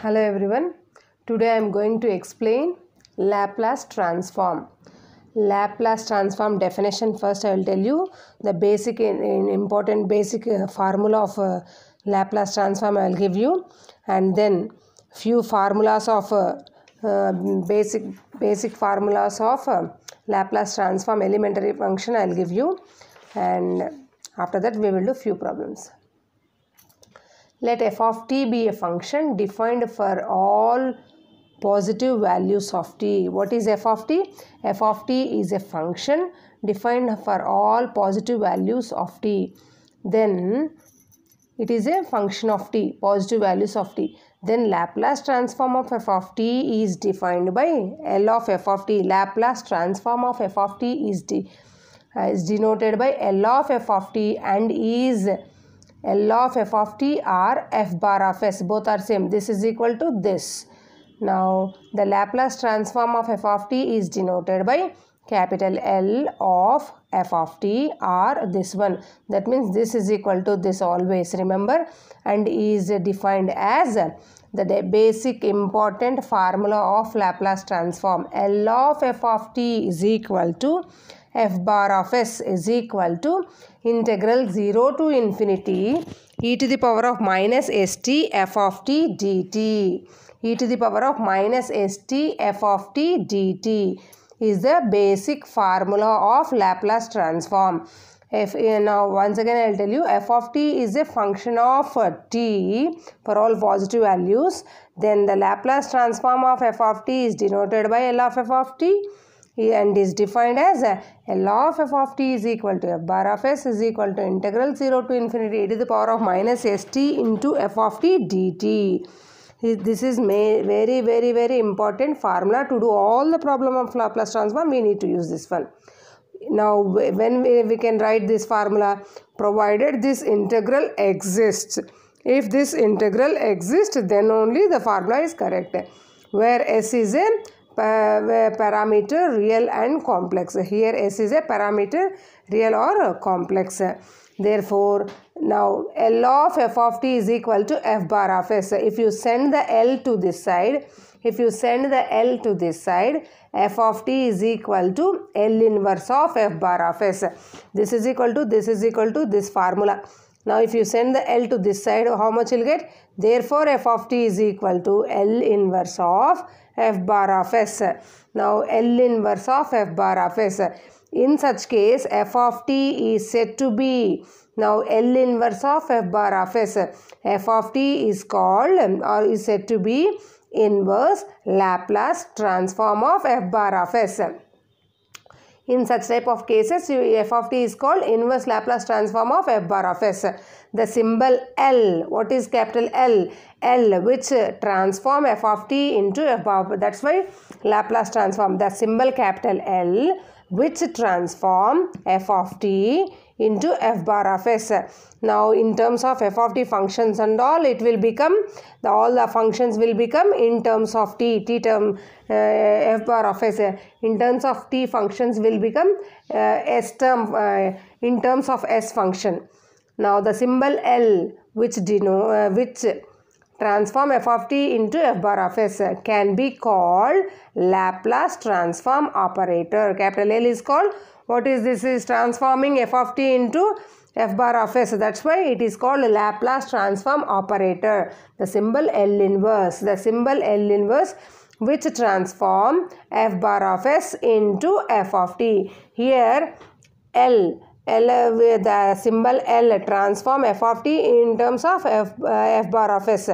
Hello everyone. Today I am going to explain Laplace transform. Laplace transform definition first I will tell you the basic important basic uh, formula of uh, Laplace transform I will give you and then few formulas of uh, uh, basic basic formulas of Laplace transform elementary function I will give you and after that we will do few problems. Let f of t be a function defined for all positive values of t. What is f of t? f of t is a function defined for all positive values of t. Then it is a function of t, positive values of t. Then Laplace transform of f of t is defined by L of f of t. Laplace transform of f of t is, de, uh, is denoted by L of f of t and is L of f of t or f bar of s both are same. This is equal to this. Now the Laplace transform of f of t is denoted by capital L of f of t or this one. That means this is equal to this always remember? And is defined as the basic important formula of Laplace transform. L of f of t is equal to f bar of s is equal to integral 0 to infinity e to the power of minus st f of t dt. e to the power of minus st f of t dt is the basic formula of Laplace transform. If eh, now once again I will tell you f of t is a function of uh, t for all positive values. Then the Laplace transform of f of t is denoted by L of f of t and is defined as L law of f of t is equal to f bar of s is equal to integral 0 to infinity e to the power of minus st into f of t dt. This is very very very important formula to do all the problem of Laplace transform we need to use this one. Now when we, we can write this formula provided this integral exists. If this integral exists then only the formula is correct where s is a parameter real and complex. Here S is a parameter real or complex. Therefore, now L of f of t is equal to f bar of s. If you send the L to this side, if you send the L to this side, f of t is equal to L inverse of f bar of s. This is equal to, this is equal to this formula. Now, if you send the L to this side, how much you'll get? Therefore, f of t is equal to L inverse of f bar of s. Now, L inverse of f bar of s. In such case, f of t is said to be now L inverse of f bar of s. f of t is called or is said to be inverse Laplace transform of f bar of s. In such type of cases, f of t is called inverse Laplace transform of f bar of s. The symbol L, what is capital L? L which transform f of t into f bar of That's why Laplace transform. The symbol capital L which transform f of t into f bar of s. Now in terms of f of t functions and all it will become the all the functions will become in terms of t t term uh, f bar of s in terms of t functions will become uh, s term uh, in terms of s function. Now the symbol L which denote which transform f of t into f bar of s can be called Laplace transform operator. Capital L is called what is this? Is transforming f of t into f bar of s. That's why it is called Laplace transform operator. The symbol L inverse. The symbol L inverse which transform f bar of s into f of t. Here L L with the symbol L transform f of t in terms of f, uh, f bar of s.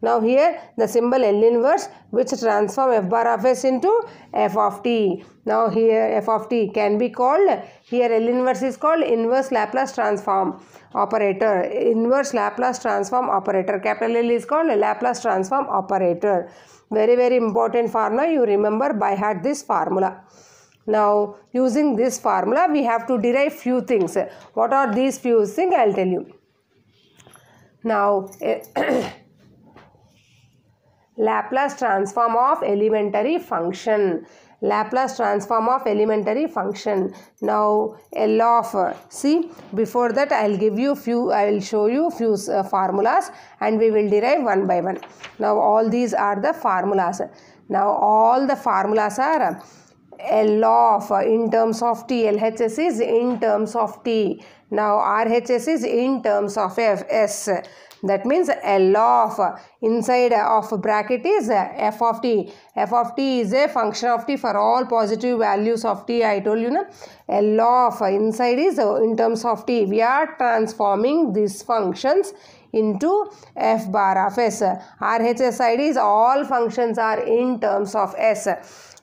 Now here the symbol L inverse which transform f bar of s into f of t. Now here f of t can be called here L inverse is called inverse Laplace transform operator. Inverse Laplace transform operator. Capital L is called Laplace transform operator. Very very important formula. You remember by heart this formula. Now, using this formula, we have to derive few things. What are these few things? I will tell you. Now, Laplace transform of elementary function. Laplace transform of elementary function. Now L of see before that I will give you few I will show you few uh, formulas and we will derive one by one. Now all these are the formulas. Now all the formulas are L of uh, in terms of T, LHS is in terms of T. Now RHS is in terms of F, S. That means L of uh, inside of bracket is uh, f of t. f of t is a function of t for all positive values of t. I told you na. L of uh, inside is in terms of t. We are transforming these functions into f bar of s. RHS is all functions are in terms of s.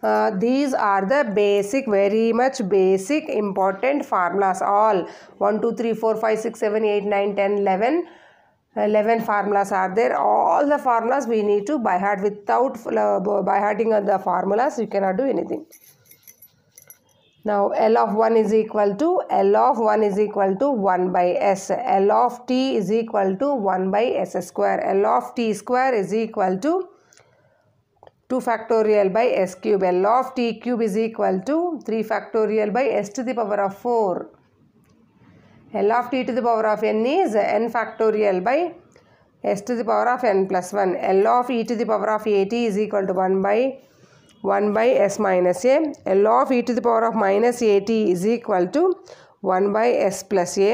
Uh, these are the basic very much basic important formulas. All. 1 2 3 4 5 6 7 8 9 10 11 11 formulas are there. All the formulas we need to by heart. Without uh, by hearting the formulas you cannot do anything. Now L of 1 is equal to L of 1 is equal to 1 by S. L of t is equal to 1 by S square. L of t square is equal to 2 factorial by S cube. L of t cube is equal to 3 factorial by S to the power of 4. L of t to the power of n is n factorial by s to the power of n plus 1. L of e to the power of at is equal to 1 by 1 by s minus a. L of e to the power of minus at is equal to 1 by s plus a.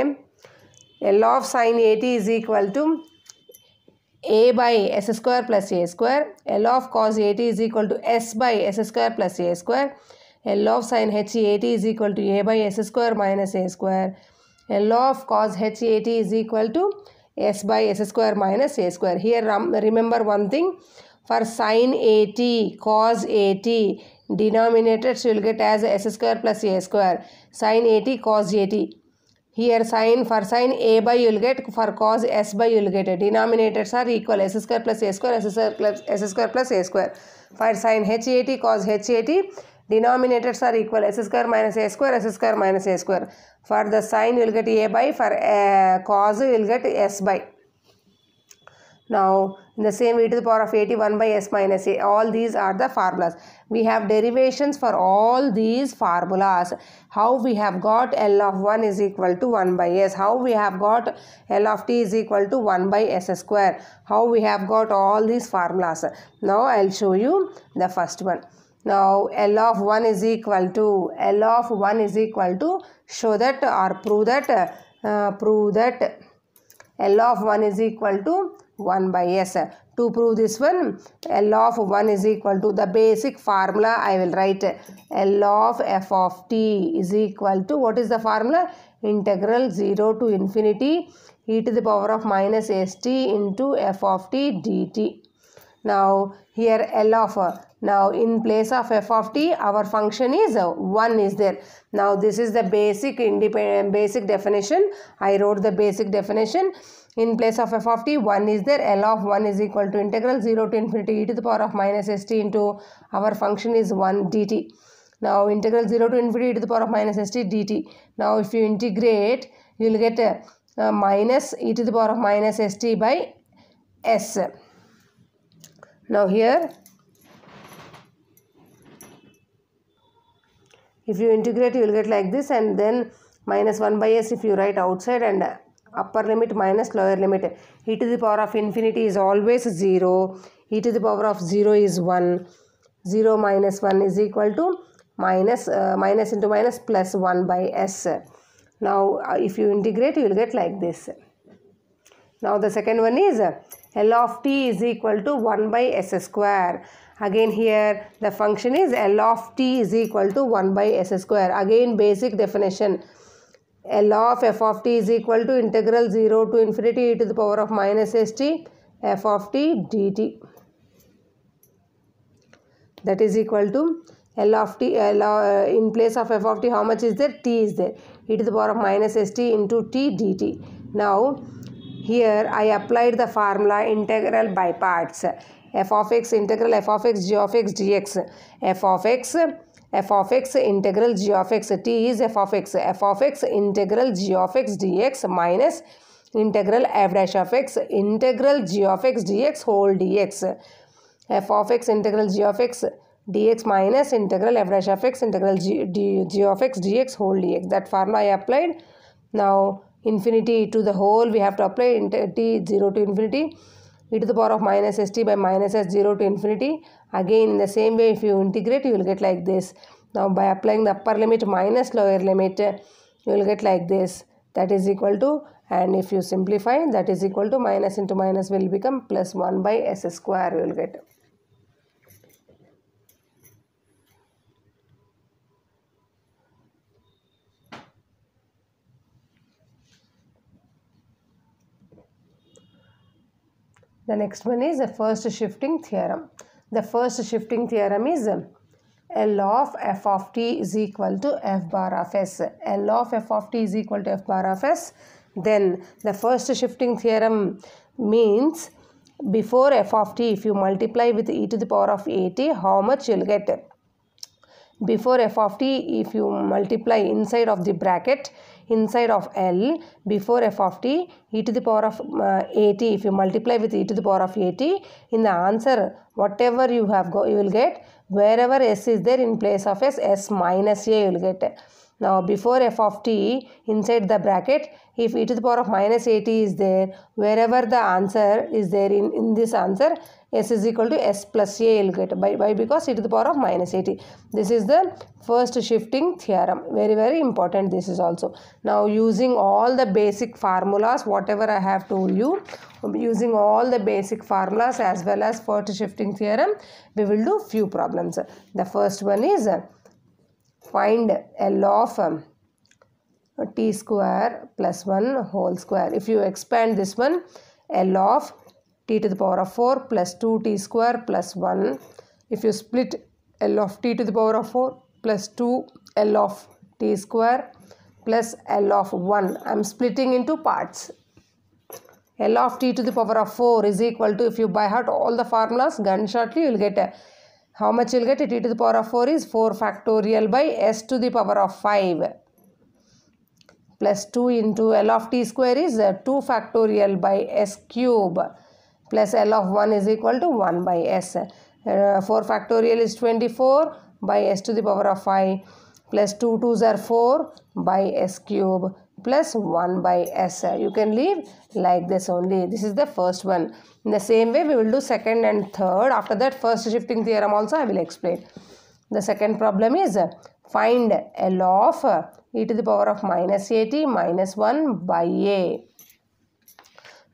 L of sine at is equal to a by s square plus a square. L of cos at is equal to s by s square plus a square. L of sin h at is equal to a by s square minus a square. L of cos h at is equal to s by s square minus a square. Here remember one thing for sin at cos at denominators you will get as s square plus a square sin at cos at here sin for sin a by you will get for cos s by you will get denominators are equal s square plus a square s square plus s square plus a square for sin h at cos h at denominators are equal s square minus a square s square minus a square for the sine you will get a by for uh, cos you will get s by now in the same way to the power of 81 by s minus a all these are the formulas. We have derivations for all these formulas. How we have got l of 1 is equal to 1 by s. How we have got l of t is equal to 1 by s square. How we have got all these formulas. Now i'll show you the first one. Now L of 1 is equal to L of 1 is equal to show that or prove that uh, prove that L of 1 is equal to 1 by S. To prove this one L of 1 is equal to the basic formula I will write L of f of t is equal to what is the formula integral 0 to infinity e to the power of minus st into f of t dt. Now here L of now in place of f of t our function is uh, 1 is there. Now this is the basic independent basic definition. I wrote the basic definition. In place of f of t 1 is there. L of 1 is equal to integral 0 to infinity e to the power of minus st into our function is 1 dt. Now integral 0 to infinity e to the power of minus st dt. Now if you integrate you will get a, a minus e to the power of minus st by s. Now here if you integrate you will get like this and then minus 1 by s if you write outside and uh, upper limit minus lower limit. E to the power of infinity is always 0 e to the power of 0 is 1 0 minus 1 is equal to minus uh, minus into minus plus 1 by s. Now uh, if you integrate you will get like this. Now the second one is L of t is equal to 1 by s square. Again here the function is L of t is equal to 1 by s square. Again basic definition. L of f of t is equal to integral 0 to infinity e to the power of minus st f of t dt. That is equal to L of t L, uh, in place of f of t how much is there? t is there. e to the power of minus st into t dt. Now here I applied the formula integral by parts f of x integral f of x g of x dx f of x f of x integral g of x t is f of x f of x integral g of x dx minus integral f dash of x integral g of x dx whole dx f of x integral g of x dx minus integral f dash of x integral g, d, g of x dx whole dx. That formula I applied. Now infinity to the whole we have to apply t 0 to infinity e to the power of minus st by minus s 0 to infinity. Again in the same way if you integrate you will get like this. Now by applying the upper limit minus lower limit you will get like this that is equal to and if you simplify that is equal to minus into minus will become plus 1 by s square you will get. The next one is the first shifting theorem. The first shifting theorem is L of f of t is equal to f bar of s. L of f of t is equal to f bar of s. Then the first shifting theorem means before f of t if you multiply with e to the power of at how much you'll get. Before f of t if you multiply inside of the bracket inside of L before f of t e to the power of uh, at if you multiply with e to the power of at in the answer whatever you have go you will get wherever s is there in place of s s minus a you will get. Now before f of t inside the bracket if e to the power of minus at is there wherever the answer is there in, in this answer s is equal to s plus a will get by, by because e to the power of minus 80. This is the first shifting theorem. Very very important this is also. Now using all the basic formulas whatever I have told you using all the basic formulas as well as first shifting theorem we will do few problems. The first one is find L of um, t square plus 1 whole square. If you expand this one, L of t to the power of 4 plus 2t square plus 1. If you split L of t to the power of 4 plus 2 L of t square plus L of 1. I am splitting into parts. L of t to the power of 4 is equal to, if you by heart all the formulas, shortly you will get a how much you'll get? t to the power of 4 is 4 factorial by s to the power of 5 plus 2 into L of t square is uh, 2 factorial by s cube plus L of 1 is equal to 1 by s. Uh, 4 factorial is 24 by s to the power of 5 plus 2 2s are 4 by s cube plus 1 by s. You can leave like this only. This is the first one. In the same way, we will do second and third. After that, first shifting theorem also I will explain. The second problem is find L of e to the power of minus at minus 1 by a.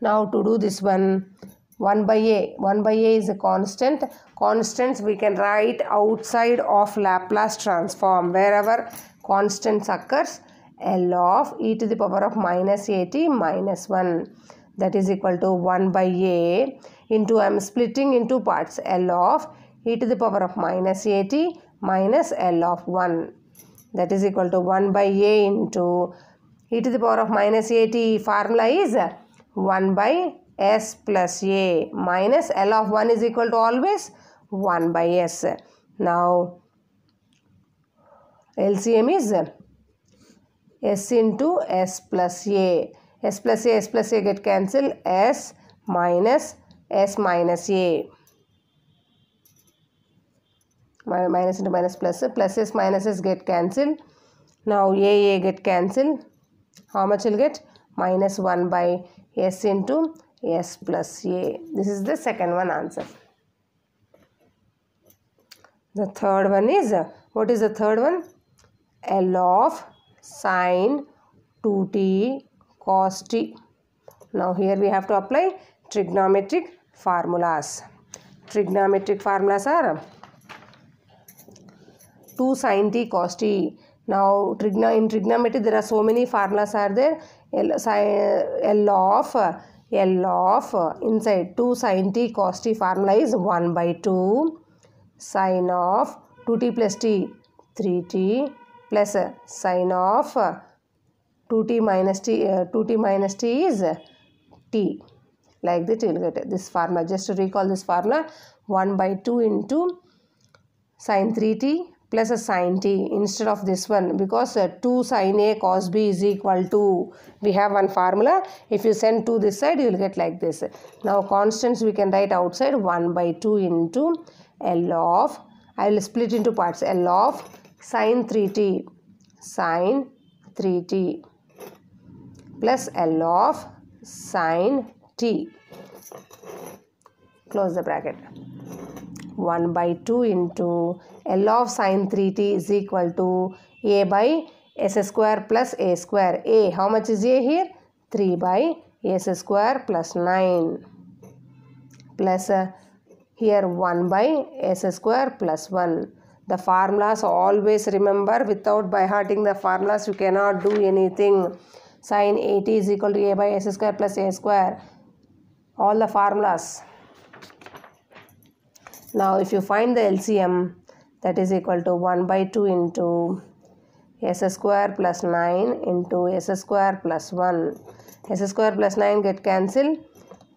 Now to do this one, 1 by a. 1 by a is a constant. Constants we can write outside of Laplace transform. Wherever constants occurs, L of e to the power of minus at minus 1 that is equal to 1 by a into I am splitting into parts L of e to the power of minus at minus L of 1 that is equal to 1 by a into e to the power of minus at formula is 1 by s plus a minus L of 1 is equal to always 1 by s. Now LCM is s into s plus a. s plus a, s plus a get cancelled. s minus s minus a. Minus into minus plus. Plus s minus s get cancelled. Now a a get cancelled. How much will get? Minus 1 by s into s plus a. This is the second one answer. The third one is, what is the third one? L of sine 2t cos t. Now here we have to apply trigonometric formulas. Trigonometric formulas are 2 sine t cos t. Now in trigonometry there are so many formulas are there. L, sine, uh, L of L of inside 2 sine t cos t formula is 1 by 2 sine of 2t plus t 3t plus sine of 2t minus t uh, 2t minus t is t. Like that you will get this formula just to recall this formula 1 by 2 into sine 3t plus a sine t instead of this one because uh, 2 sine a cos b is equal to we have one formula if you send 2 this side you will get like this now constants we can write outside 1 by 2 into L of I will split into parts. L of sine 3t sine 3t plus L of sine t. Close the bracket. 1 by 2 into L of sine 3t is equal to a by s square plus a square. a, how much is a here? 3 by s square plus 9 plus uh, here 1 by s square plus 1. The formulas always remember without by hearting the formulas you cannot do anything. Sine 80 is equal to a by s square plus a square. All the formulas. Now if you find the LCM that is equal to 1 by 2 into s square plus 9 into s square plus 1. s square plus 9 get cancelled.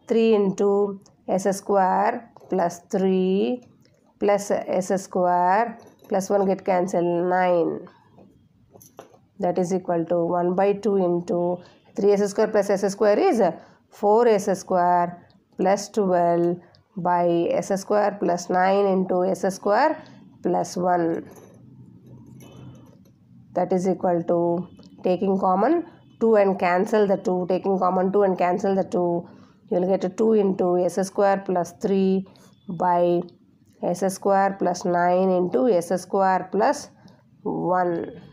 3 into s square plus 3 plus s square plus 1 get cancelled 9 that is equal to 1 by 2 into 3s square plus s square is 4s square plus 12 by s square plus 9 into s square plus 1 that is equal to taking common 2 and cancel the 2 taking common 2 and cancel the 2 you will get a 2 into s square plus 3 by s square plus 9 into s square plus 1